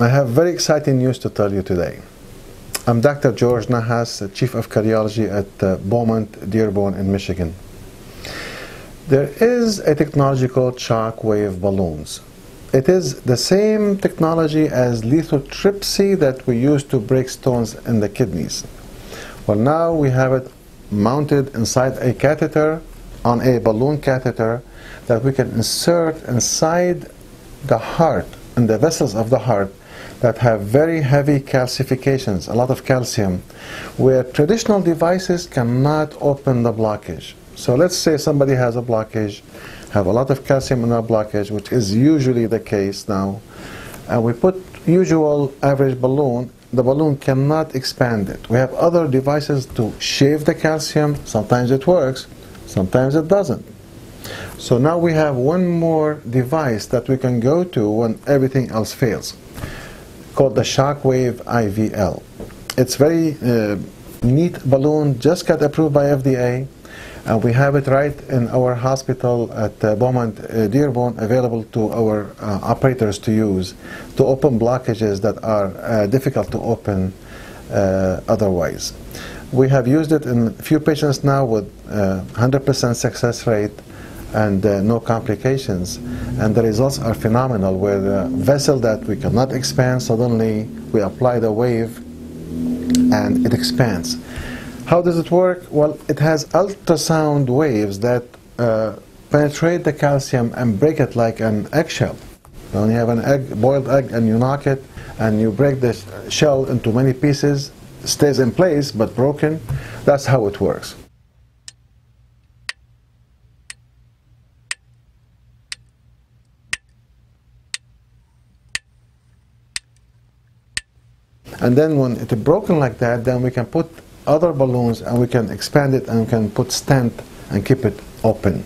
I have very exciting news to tell you today. I'm Dr. George Nahas, Chief of Cardiology at uh, Beaumont Dearborn in Michigan. There is a technology called shock wave balloons. It is the same technology as lithotripsy that we use to break stones in the kidneys. Well, now we have it mounted inside a catheter on a balloon catheter that we can insert inside the heart and the vessels of the heart that have very heavy calcifications, a lot of calcium, where traditional devices cannot open the blockage. So let's say somebody has a blockage, have a lot of calcium in that blockage, which is usually the case now, and we put usual average balloon, the balloon cannot expand it. We have other devices to shave the calcium. Sometimes it works, sometimes it doesn't. So now we have one more device that we can go to when everything else fails, called the Shockwave IVL. It's very uh, neat balloon, just got approved by FDA, and we have it right in our hospital at uh, Beaumont uh, Dearborn, available to our uh, operators to use to open blockages that are uh, difficult to open uh, otherwise. We have used it in a few patients now with 100% success rate and uh, no complications. And the results are phenomenal where the vessel that we cannot expand, suddenly we apply the wave and it expands. How does it work? Well, it has ultrasound waves that uh, penetrate the calcium and break it like an eggshell. When you have an egg, boiled egg and you knock it and you break the shell into many pieces, stays in place but broken, that's how it works. And then when it's broken like that, then we can put other balloons and we can expand it and can put stent and keep it open.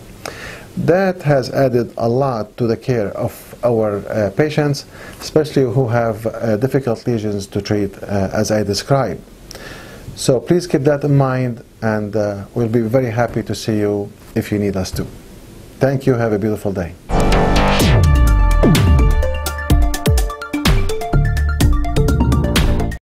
That has added a lot to the care of our uh, patients, especially who have uh, difficult lesions to treat uh, as I described. So please keep that in mind and uh, we'll be very happy to see you if you need us to. Thank you. Have a beautiful day.